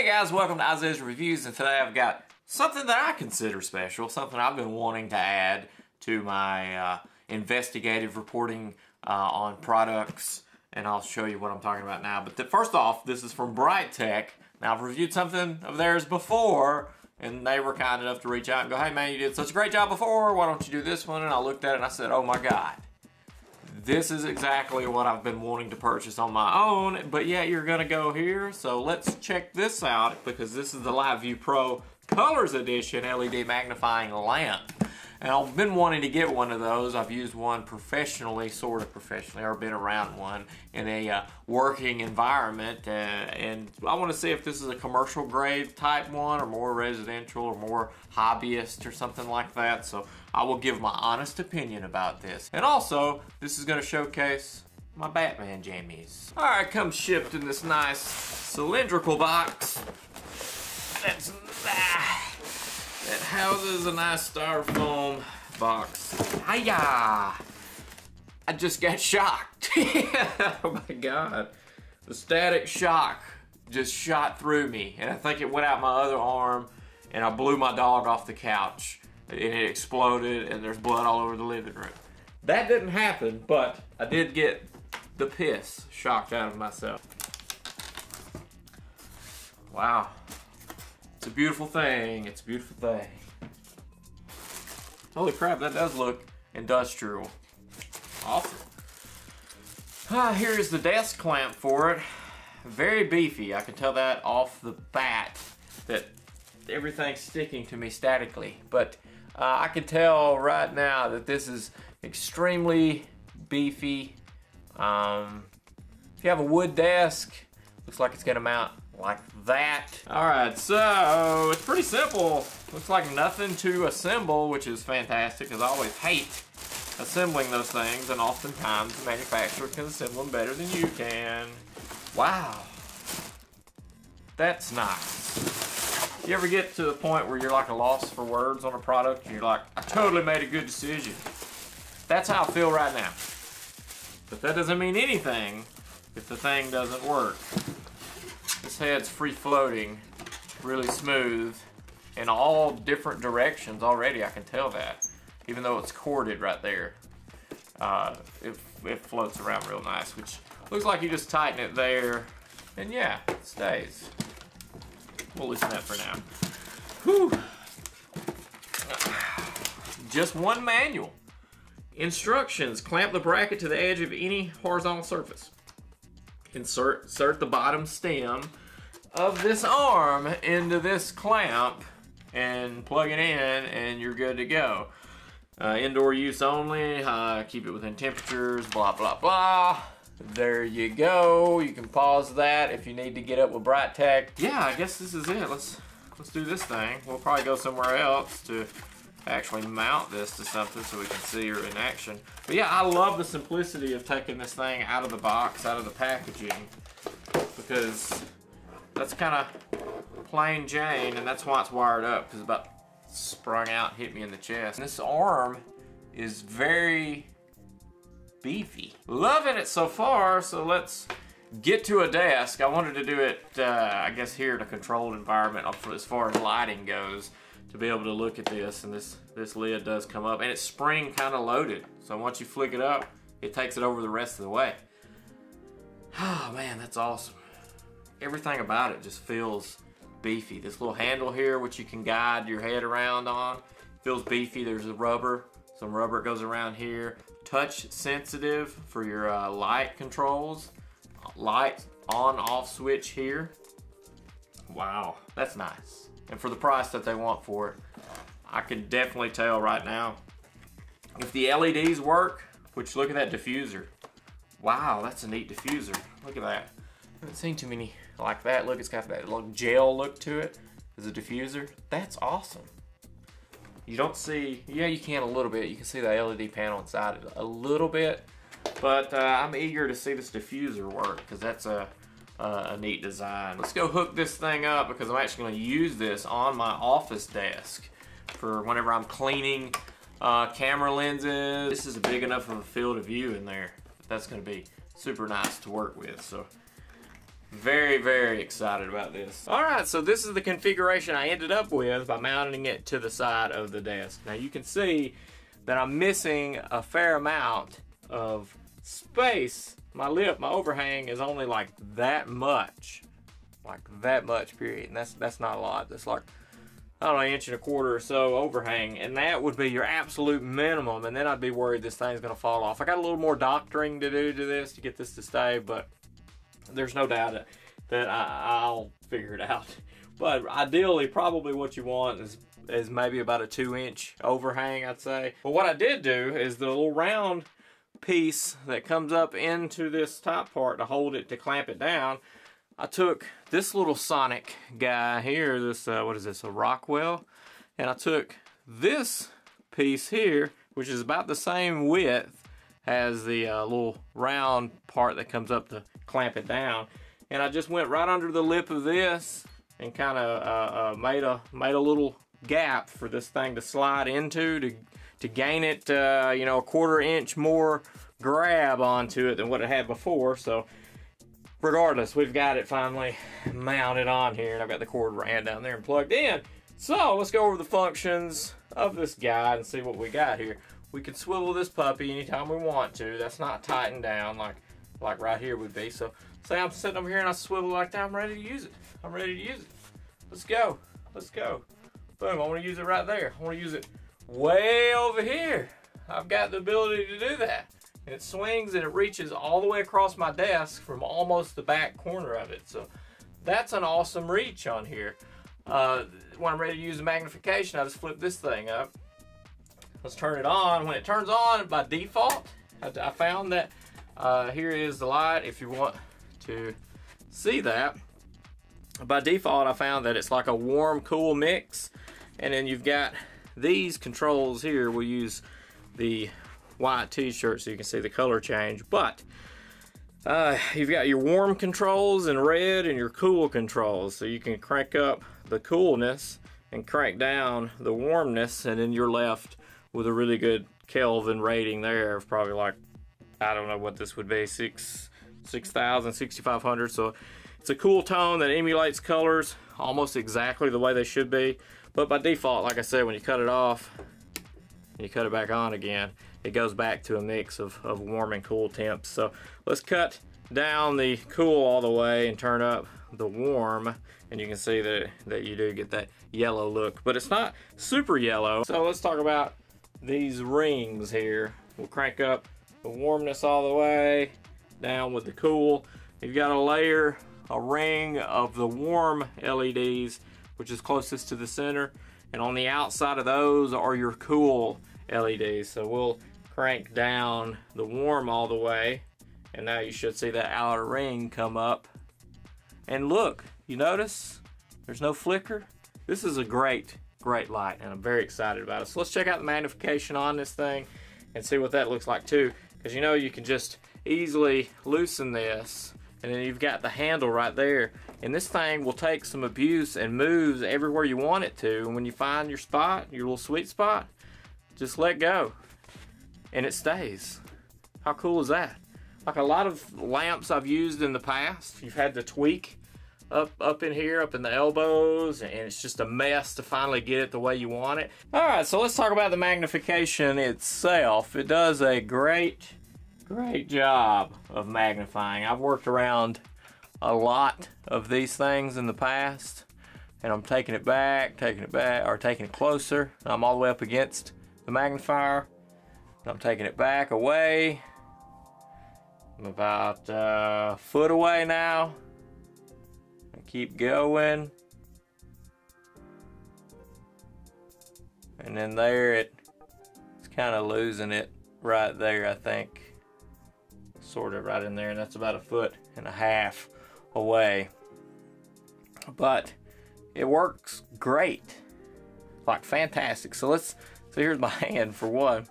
Hey guys, welcome to Isaiah's Reviews, and today I've got something that I consider special, something I've been wanting to add to my uh, investigative reporting uh, on products, and I'll show you what I'm talking about now. But first off, this is from Brightech. Now, I've reviewed something of theirs before, and they were kind enough to reach out and go, hey man, you did such a great job before, why don't you do this one? And I looked at it and I said, oh my god this is exactly what I've been wanting to purchase on my own, but yeah, you're gonna go here. So let's check this out because this is the LightView Pro Colors Edition LED magnifying lamp. And I've been wanting to get one of those. I've used one professionally, sort of professionally, or been around one in a uh, working environment. Uh, and I want to see if this is a commercial grade type one, or more residential, or more hobbyist, or something like that. So I will give my honest opinion about this. And also, this is going to showcase my Batman jammies. All right, come shipped in this nice cylindrical box. That's ah, that houses a nice styrofoam box. Hiya! I just got shocked. oh my god. The static shock just shot through me and I think it went out my other arm and I blew my dog off the couch and it exploded and there's blood all over the living room. That didn't happen, but I did get the piss shocked out of myself. Wow. It's a beautiful thing. It's a beautiful thing. Holy crap, that does look industrial. Awesome. Ah, here's the desk clamp for it. Very beefy. I can tell that off the bat that everything's sticking to me statically. But uh, I can tell right now that this is extremely beefy. Um, if you have a wood desk, looks like it's gonna mount like that. All right, so it's pretty simple. Looks like nothing to assemble, which is fantastic, because I always hate assembling those things, and oftentimes the manufacturer can assemble them better than you can. Wow. That's nice. You ever get to the point where you're like a loss for words on a product, and you're like, I totally made a good decision. That's how I feel right now. But that doesn't mean anything if the thing doesn't work. Head's free floating, really smooth, in all different directions already, I can tell that. Even though it's corded right there. Uh, it, it floats around real nice, which looks like you just tighten it there, and yeah, it stays. We'll loosen that for now. Whew. Just one manual. Instructions, clamp the bracket to the edge of any horizontal surface. Insert, insert the bottom stem of this arm into this clamp and plug it in and you're good to go. Uh, indoor use only, uh, keep it within temperatures, blah, blah, blah. There you go. You can pause that if you need to get up with Brightech. Yeah, I guess this is it. Let's let's do this thing. We'll probably go somewhere else to actually mount this to something so we can see her in action. But yeah, I love the simplicity of taking this thing out of the box, out of the packaging, because that's kind of plain Jane, and that's why it's wired up, because about sprung out hit me in the chest. And this arm is very beefy. Loving it so far, so let's get to a desk. I wanted to do it, uh, I guess here in a controlled environment as far as lighting goes to be able to look at this and this this lid does come up and it's spring kind of loaded so once you flick it up it takes it over the rest of the way oh man that's awesome everything about it just feels beefy this little handle here which you can guide your head around on feels beefy there's a rubber some rubber goes around here touch sensitive for your uh, light controls light on off switch here wow that's nice and for the price that they want for it, I can definitely tell right now. If the LEDs work, which look at that diffuser. Wow, that's a neat diffuser. Look at that. I haven't seen too many like that. Look, it's got that little gel look to it as a diffuser. That's awesome. You don't see, yeah, you can a little bit. You can see the LED panel inside it a little bit, but uh, I'm eager to see this diffuser work because that's a a neat design. Let's go hook this thing up because I'm actually going to use this on my office desk for whenever I'm cleaning uh, camera lenses. This is a big enough of a field of view in there. That's going to be super nice to work with. So Very, very excited about this. All right, so this is the configuration I ended up with by mounting it to the side of the desk. Now you can see that I'm missing a fair amount of space. My lip, my overhang is only like that much. Like that much, period. And that's that's not a lot. That's like I don't know, an inch and a quarter or so overhang, and that would be your absolute minimum, and then I'd be worried this thing's gonna fall off. I got a little more doctoring to do to this to get this to stay, but there's no doubt that I, will figure it out. But ideally, probably what you want is is maybe about a two inch overhang, I'd say. But what I did do is the little round piece that comes up into this top part to hold it to clamp it down. I took this little Sonic guy here, this, uh, what is this, a Rockwell? And I took this piece here, which is about the same width as the uh, little round part that comes up to clamp it down. And I just went right under the lip of this and kind of uh, uh, made a made a little gap for this thing to slide into to to gain it, uh, you know, a quarter inch more grab onto it than what it had before. So regardless, we've got it finally mounted on here and I've got the cord ran down there and plugged in. So let's go over the functions of this guy and see what we got here. We can swivel this puppy anytime we want to. That's not tightened down like, like right here would be. So say I'm sitting over here and I swivel like that, I'm ready to use it. I'm ready to use it. Let's go. Let's go. Boom, I want to use it right there. I want to use it way over here. I've got the ability to do that. It swings and it reaches all the way across my desk from almost the back corner of it. So that's an awesome reach on here. Uh, when I'm ready to use the magnification, I just flip this thing up. Let's turn it on. When it turns on by default, I, found that uh, here is the light if you want to see that. By default, I found that it's like a warm, cool mix. And then you've got these controls here. We'll use the white t-shirt so you can see the color change. But uh, you've got your warm controls in red and your cool controls. So you can crank up the coolness and crank down the warmness and then you're left with a really good Kelvin rating there of probably like, I don't know what this would be, six, 6,000, 6,500. So it's a cool tone that emulates colors almost exactly the way they should be. But by default, like I said, when you cut it off, you cut it back on again, it goes back to a mix of, of warm and cool temps. So let's cut down the cool all the way and turn up the warm and you can see that, that you do get that yellow look, but it's not super yellow. So let's talk about these rings here. We'll crank up the warmness all the way down with the cool. You've got a layer, a ring of the warm LEDs, which is closest to the center. And on the outside of those are your cool LEDs. So we'll crank down the warm all the way and now you should see that outer ring come up and look you notice there's no flicker this is a great great light and I'm very excited about it so let's check out the magnification on this thing and see what that looks like too because you know you can just easily loosen this and then you've got the handle right there and this thing will take some abuse and moves everywhere you want it to and when you find your spot your little sweet spot just let go and it stays. How cool is that? Like a lot of lamps I've used in the past, you've had to tweak up up in here, up in the elbows, and it's just a mess to finally get it the way you want it. All right, so let's talk about the magnification itself. It does a great, great job of magnifying. I've worked around a lot of these things in the past, and I'm taking it back, taking it back, or taking it closer. I'm all the way up against the magnifier I'm taking it back away. I'm about a uh, foot away now. Keep going. And then there it, it's kind of losing it right there, I think. Sort of right in there, and that's about a foot and a half away. But it works great. Like fantastic. So let's, so here's my hand for one.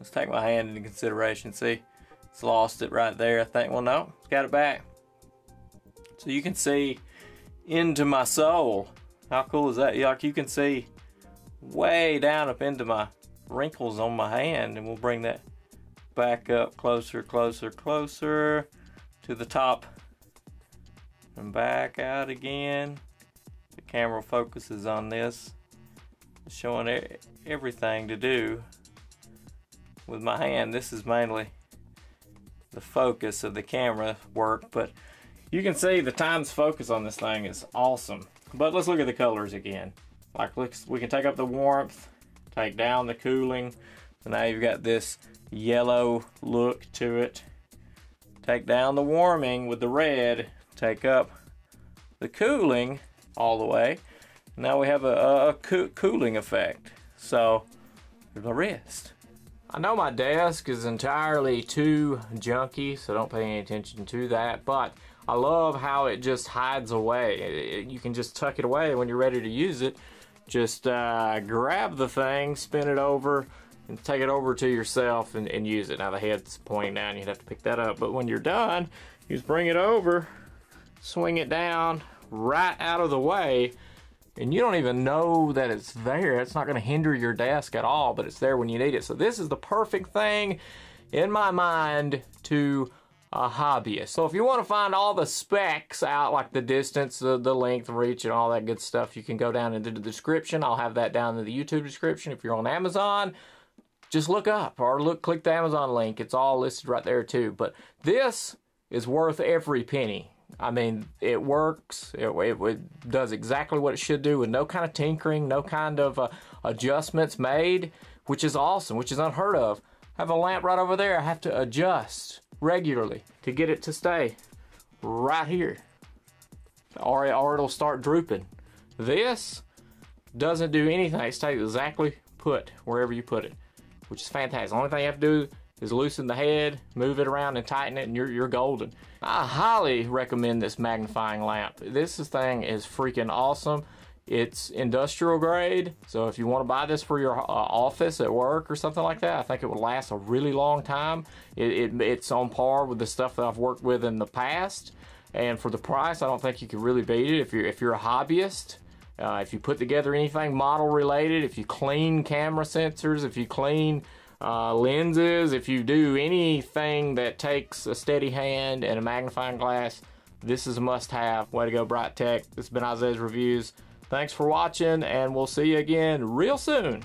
Let's take my hand into consideration. See, it's lost it right there. I think, well, no, it's got it back. So you can see into my soul. How cool is that? Like you can see way down up into my wrinkles on my hand and we'll bring that back up closer, closer, closer to the top and back out again. The camera focuses on this, showing everything to do with my hand. This is mainly the focus of the camera work, but you can see the times focus on this thing is awesome. But let's look at the colors again. Like we can take up the warmth, take down the cooling. So now you've got this yellow look to it. Take down the warming with the red, take up the cooling all the way. Now we have a, a co cooling effect. So the wrist. I know my desk is entirely too junky, so don't pay any attention to that, but I love how it just hides away. You can just tuck it away when you're ready to use it. Just uh, grab the thing, spin it over, and take it over to yourself and, and use it. Now the head's pointing down, you'd have to pick that up, but when you're done, you just bring it over, swing it down, right out of the way, and you don't even know that it's there. It's not going to hinder your desk at all, but it's there when you need it. So this is the perfect thing in my mind to a hobbyist. So if you want to find all the specs out, like the distance, the, the length, reach, and all that good stuff, you can go down into the description. I'll have that down in the YouTube description. If you're on Amazon, just look up or look, click the Amazon link. It's all listed right there too. But this is worth every penny. I mean, it works. It, it, it, does exactly what it should do with no kind of tinkering, no kind of uh, adjustments made, which is awesome, which is unheard of. Have a lamp right over there. I have to adjust regularly to get it to stay right here, or, or it'll start drooping. This doesn't do anything. It stays exactly put wherever you put it, which is fantastic. The only thing you have to do is loosen the head, move it around and tighten it and you're, you're golden. I highly recommend this magnifying lamp. This thing is freaking awesome. It's industrial grade, so if you want to buy this for your uh, office at work or something like that, I think it would last a really long time. It, it, it's on par with the stuff that I've worked with in the past, and for the price, I don't think you can really beat it. If you're if you're a hobbyist, uh, if you put together anything model related, if you clean camera sensors, if you clean uh, lenses, if you do anything that takes a steady hand and a magnifying glass, this is a must have. Way to go, Brightech. This has been Isaiah's Reviews. Thanks for watching, and we'll see you again real soon.